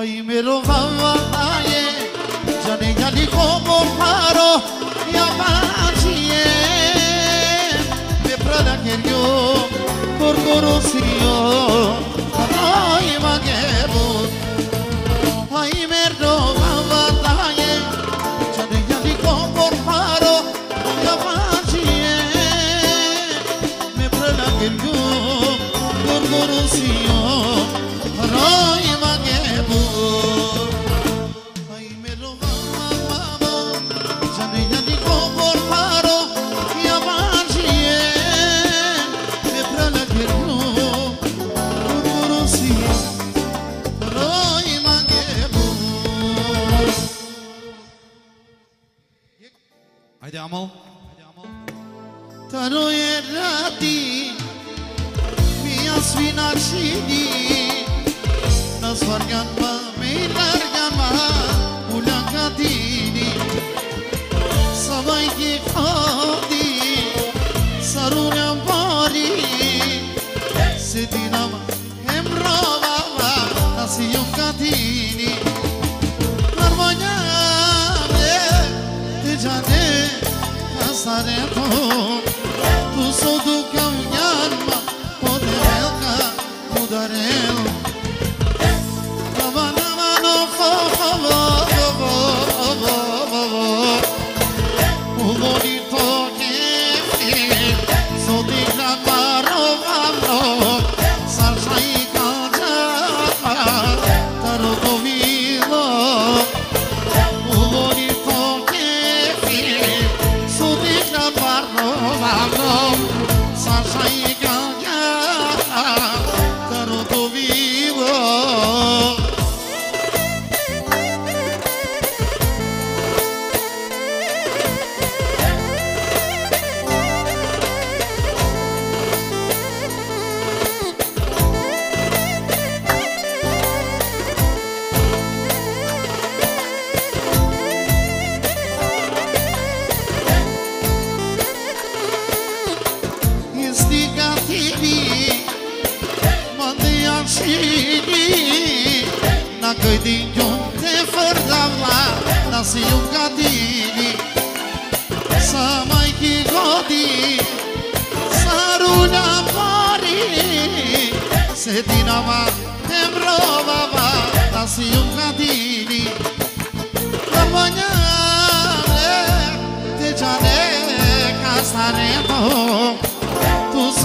Ay, me rogaba, ay, ya ni ya ni como paro y apache, me prada que yo por corrosión, ay, va. Demmel.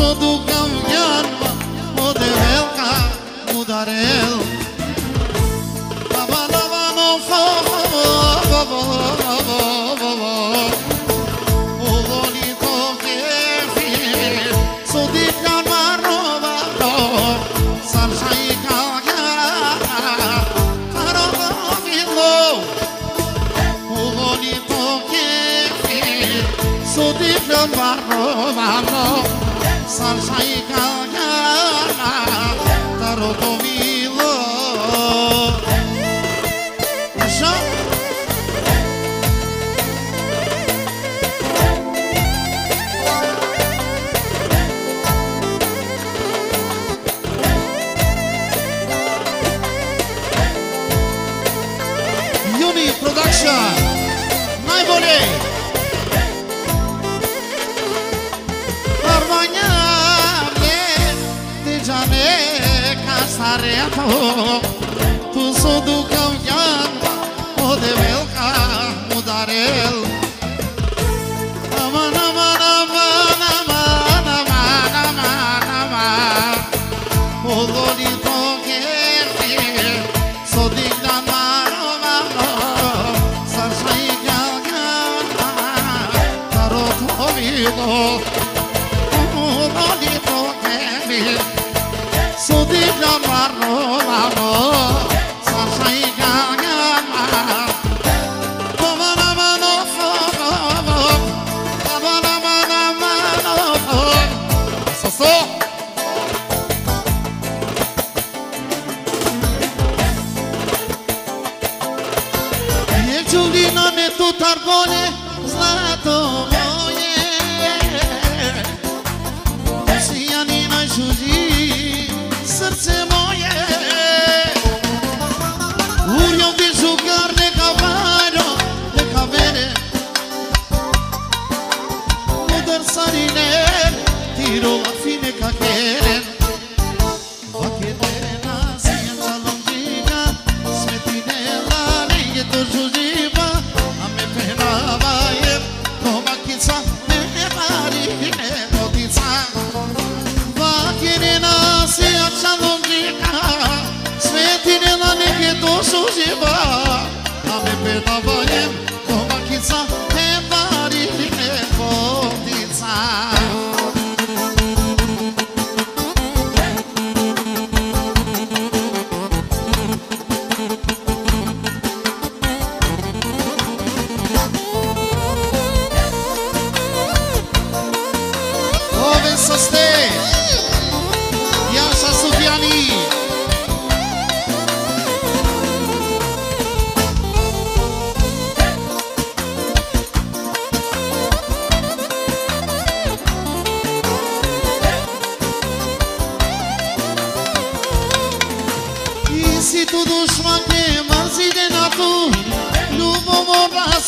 todo caminhar, poder carro, mudar é ela. Mudito, mudito que mi, su digna marrón amor.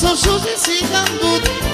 Sou susi si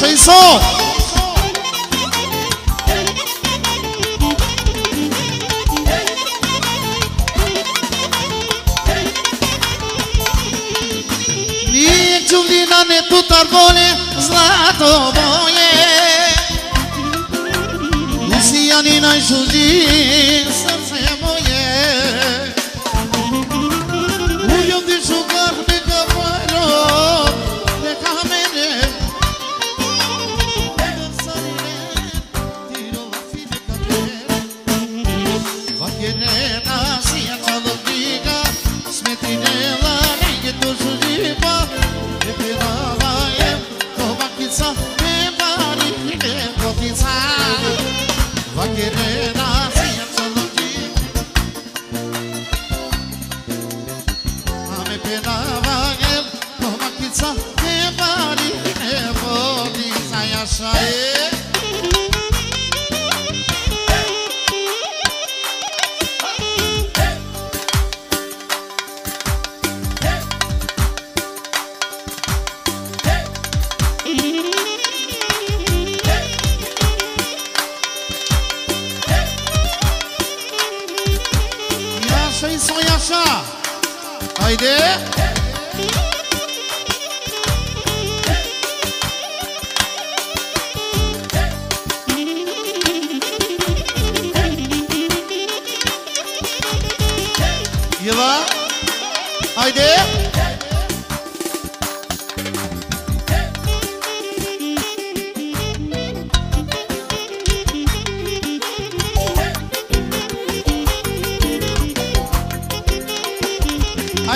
600. Nije čudina ne tutar tarbone zlato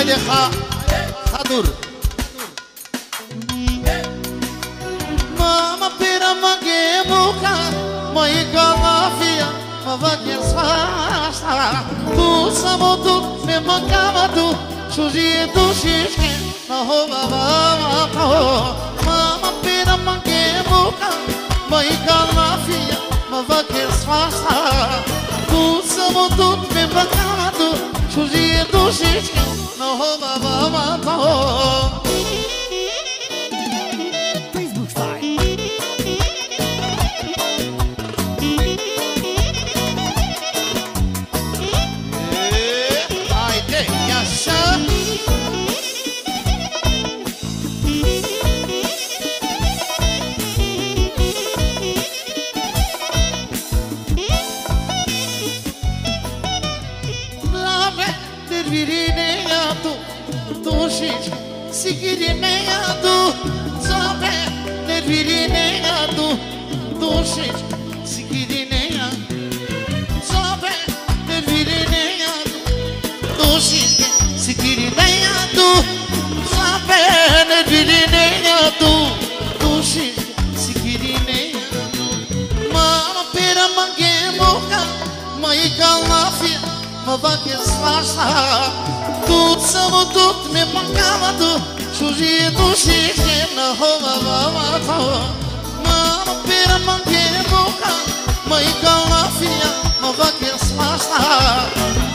vai deixar Tá duro Mama pira mangue boca, Mãe galavia Mava que esfaça Tu samotu Me mancava tu Chuzi e tu xixi Na rouba vava Mama pira mangue muca Mãe galavia Mava que esfaça Tu samotu Me mancava Cause you do shit, no, mama, mama. пак е слашна. Тут само тут ме панкавато, чужие души ще наховавато. Мама пира манке бука, майка мафия, ма пак е слашна.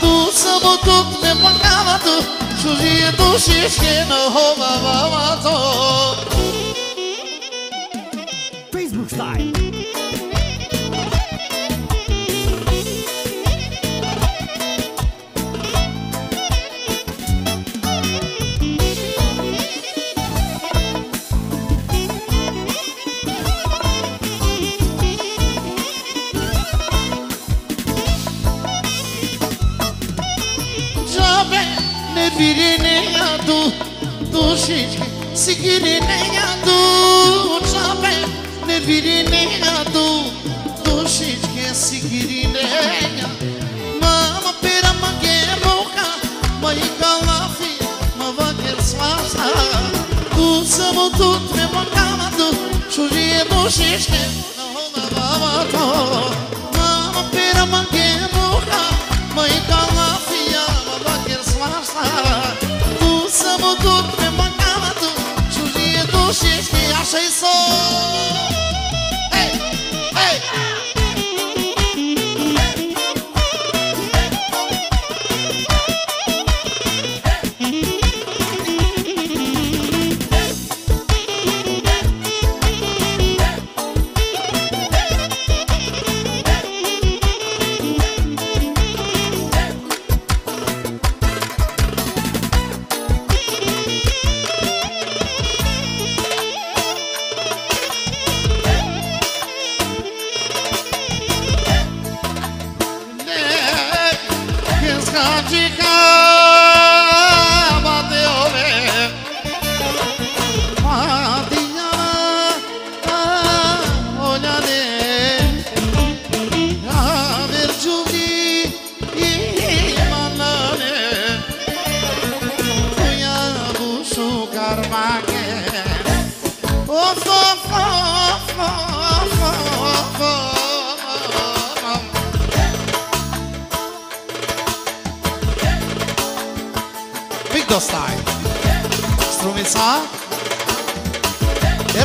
Тут само тут ме панкавато, чужие души ще наховавато. Facebook style. Božičke, sigiri nejadu, čabe, ne vidi nejadu, Božičke, sigiri nejadu. Mama pera mage moka, majka lafi, ma vaker svaza. Tu samo tu treba kamadu, čužije Božičke, na ona baba to. Shujie duşiçki Achei só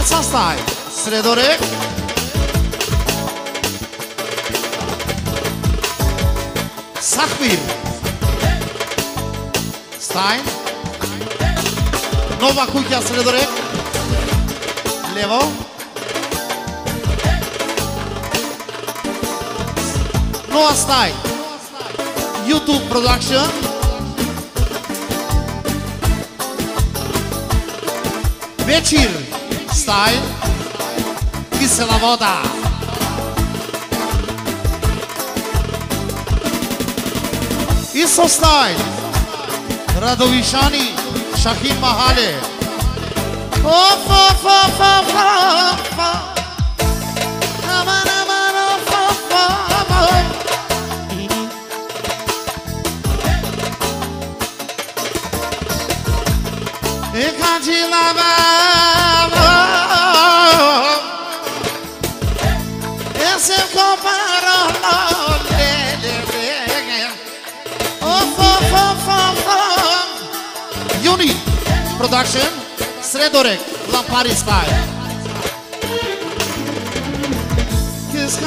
Ercan style. Sredorek. Sahvir. Stein. Nova kuća Sredorek. Levo. Noah Style. YouTube production. Večer, style? Chi se la vota? Isto style Radovišani Shahin Mahale Oh, oh, fa fa oh, oh. Cantilava Production Sredorek Lampari Style Kız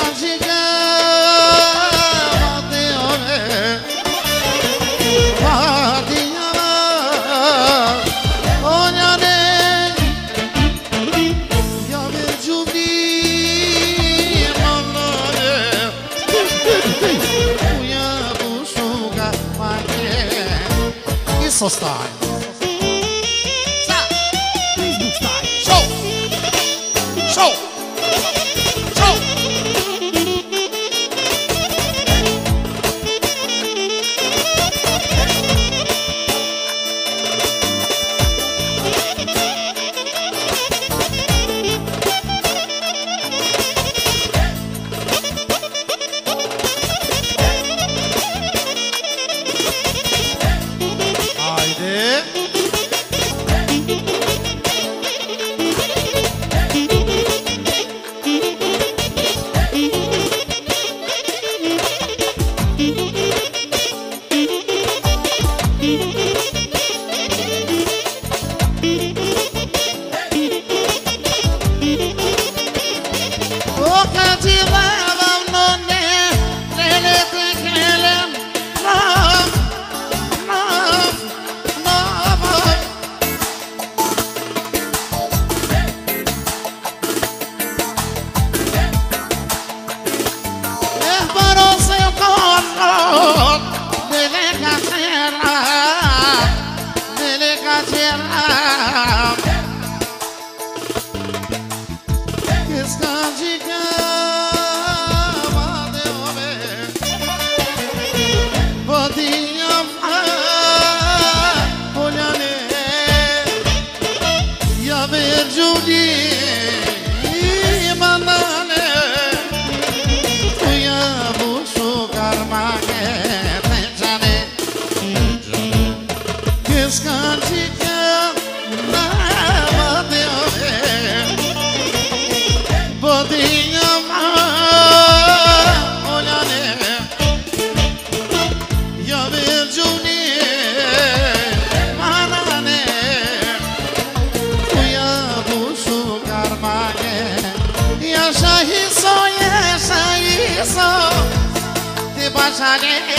Margaret.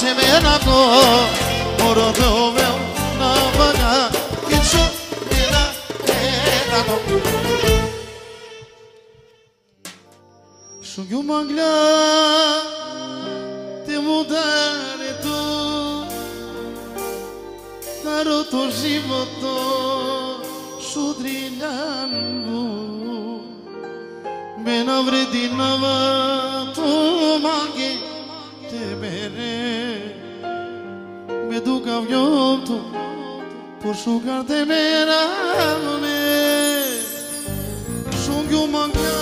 σε μένα το μωρό Θεό με να βαγά και τσο ένα το. Σου γιου το σου τριλάνου με ένα βρετινάβα το μάγκε te mere e duca vjomtu Por shugar të mera mëne Shumë gjo manka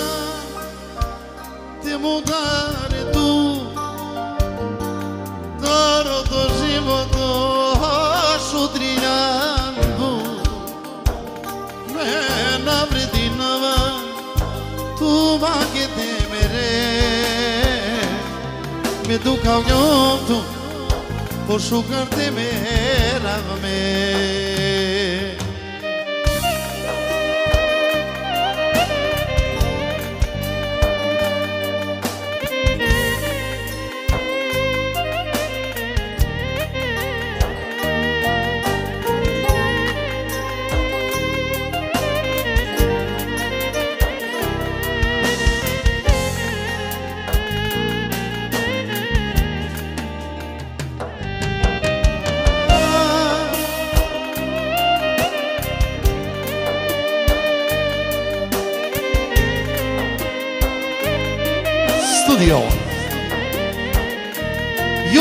Të modare tu Doro të zhimo të Shudrijan bu. Me në vredinëva Tu ma këtë mere Me duka vjomtu πόσο με, με Studio.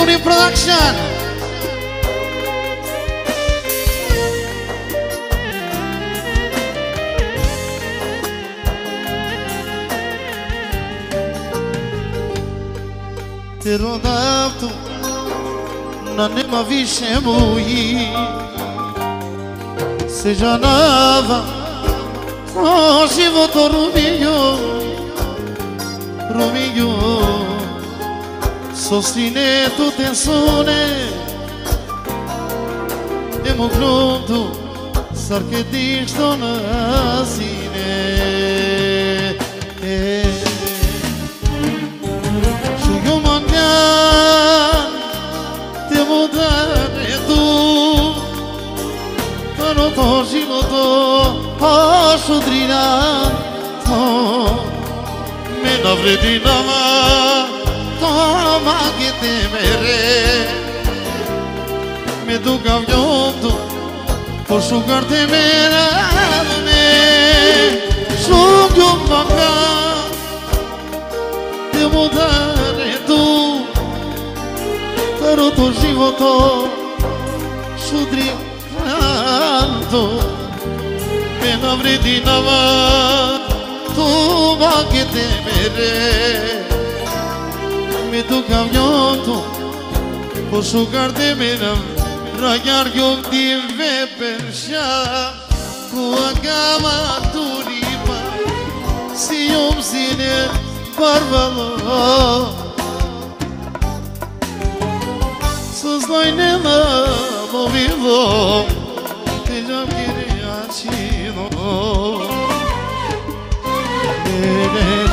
Uni Production. Te rodavtu na nema više moji Se janava o životo ruminho Ruminho Sostine tu tensone Emo gruntu Sar che disto na sine Shuyo mangan Te mudare tu Tano to životo Ošudrina To να βρει την άμα το όνομα και τη μερέ με το καβιό του πως σου μέρα με σου πιο μακά, και μου δάρε του. Φέρω το ζύγωτο σου τριχάντο με να βρει την άμα tuba que te mere Me tu camioto Po shukar të miram Rajar jo ti ve persha Ku agama turipa Si parvalo Sızlay ne la movilo Te jam kiri açino 그대